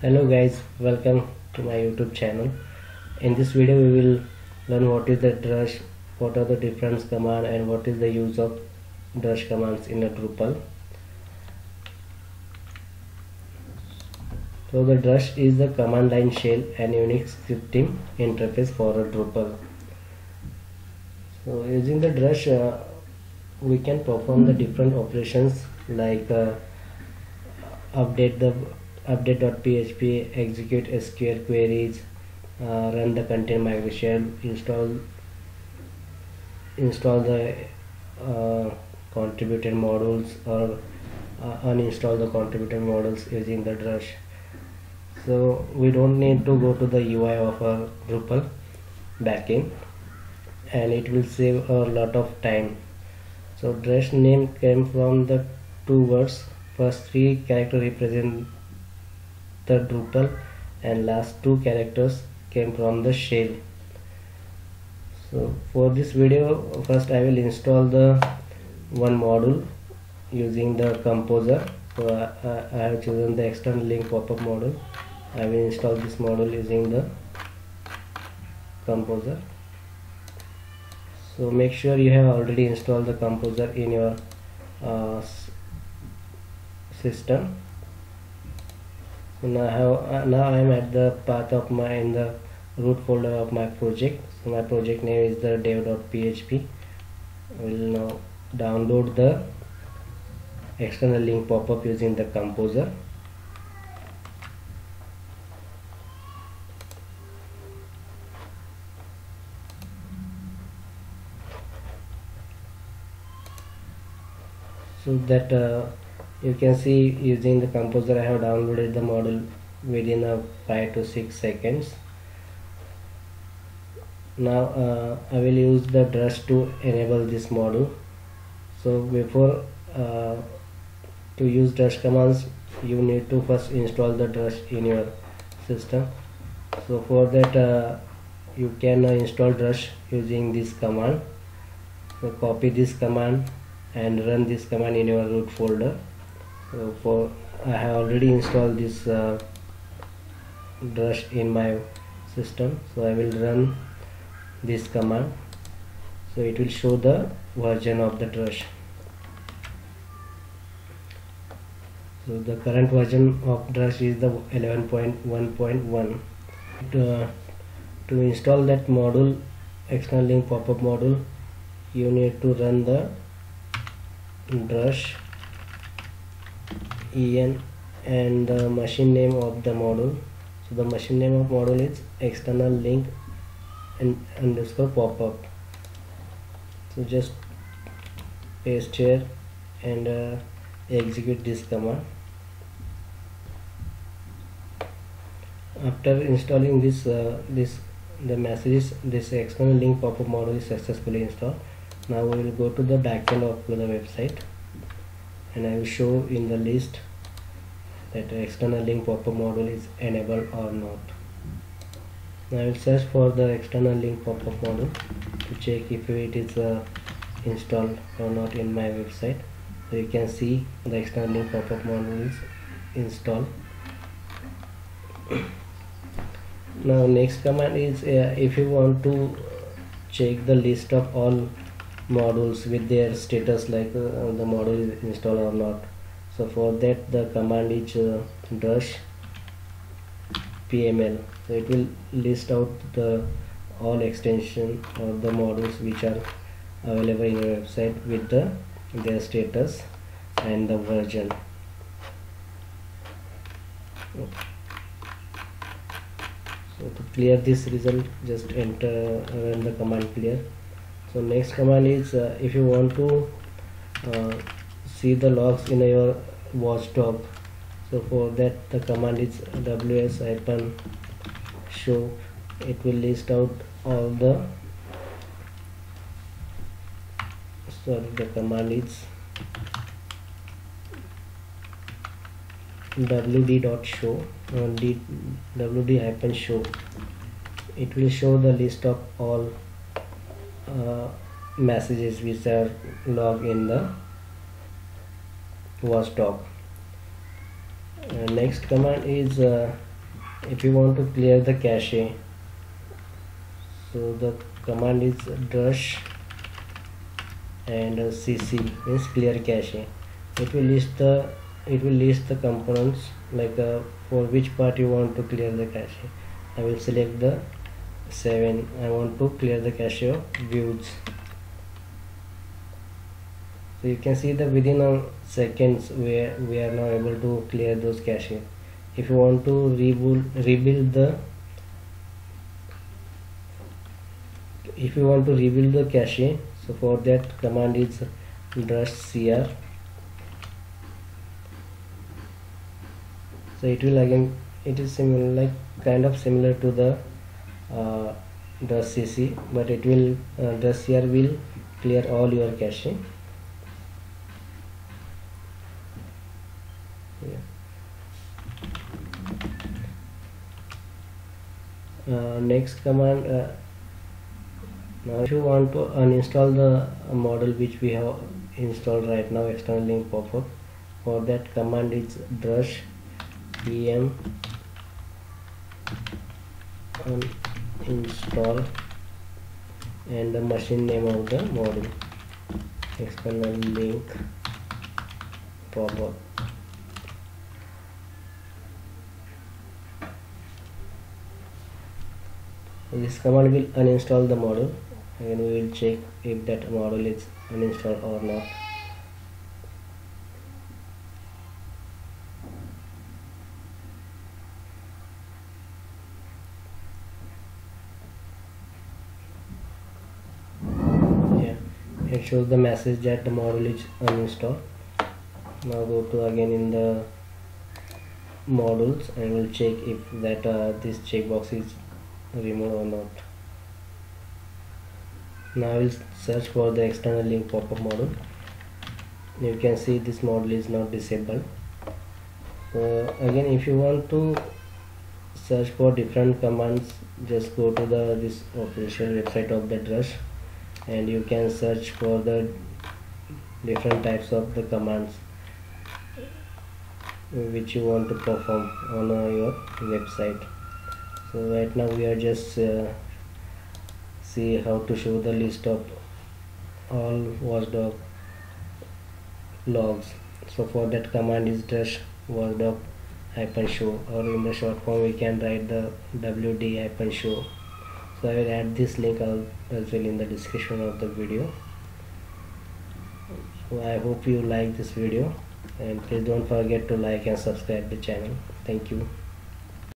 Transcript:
hello guys welcome to my youtube channel. In this video we will learn what is the drush what are the different command and what is the use of drush commands in a drupal. So the drush is the command line shell and unix scripting interface for a drupal. So using the drush uh, we can perform the different operations like uh, update the update.php execute sql queries uh, run the content migration install install the uh, contributed modules or uh, uninstall the contributed modules using the drush. So we don't need to go to the UI of our Drupal backend and it will save a lot of time. So drush name came from the two words. First three character represent the Drupal and last two characters came from the shell so for this video first I will install the one module using the composer. So I, I have chosen the external link pop-up module. I will install this module using the composer. So make sure you have already installed the composer in your uh, system now I have now I am at the path of my in the root folder of my project. So my project name is the dev.php I will now download the external link pop-up using the composer. So that uh, you can see using the composer I have downloaded the model within a 5 to 6 seconds. Now uh, I will use the drush to enable this model. So before uh, to use drush commands you need to first install the drush in your system. So for that uh, you can install drush using this command. So copy this command and run this command in your root folder so for I have already installed this uh, drush in my system. So I will run this command. So it will show the version of the drush so the current version of drush is the 11.1.1 uh, to install that module external link pop-up module you need to run the drush en and the machine name of the module. So the machine name of module is external link and underscore pop-up. So just paste here and uh, execute this command. After installing this uh, this the messages this external link pop-up module is successfully installed. Now we will go to the backend of the website and I will show in the list that external link pop-up module is enabled or not. Now I will search for the external link pop-up module to check if it is uh, installed or not in my website. So you can see the external link pop-up module is installed. Now next command is uh, if you want to check the list of all modules with their status like uh, the module is installed or not so for that the command is uh, drush pml so it will list out the all extension or the modules which are available in your website with the their status and the version. So to clear this result just enter run the command clear. So next command is uh, if you want to uh, see the logs in your watchdog so for that the command is ws hyphen show. It will list out all the sorry the command is wd dot show wd hyphen show. It will show the list of all uh, messages which are logged in the watchdog uh, next command is uh, if you want to clear the cache so the command is drush and cc is clear cache. It will list the it will list the components like uh, for which part you want to clear the cache. I will select the 7 I want to clear the cache of views so you can see that within a seconds we are, we are now able to clear those cache. If you want to rebuild rebuild the if you want to rebuild the cache so for that command is drush cr. So it will again it is similar like kind of similar to the uh, cc but it will uh, cr will clear all your cache uh, next command uh, now if you want to uninstall the model which we have installed right now external link pop-up for that command is drush pm uninstall and the machine name of the model. External link pop-up this command will uninstall the model and we will check if that model is uninstalled or not. It shows the message that the model is uninstalled. Now go to again in the models and we'll check if that uh, this checkbox is removed or not now we'll search for the external link pop-up model you can see this model is not disabled. Again if you want to search for different commands just go to the this official website of the drush and you can search for the different types of the commands which you want to perform on uh, your website so right now we are just uh, see how to show the list of all watchdog logs. So for that command is drush watchdog hyphen show or in the short form we can write the wd hyphen show. So I will add this link as well in the description of the video. So I hope you like this video and please don't forget to like and subscribe the channel. Thank you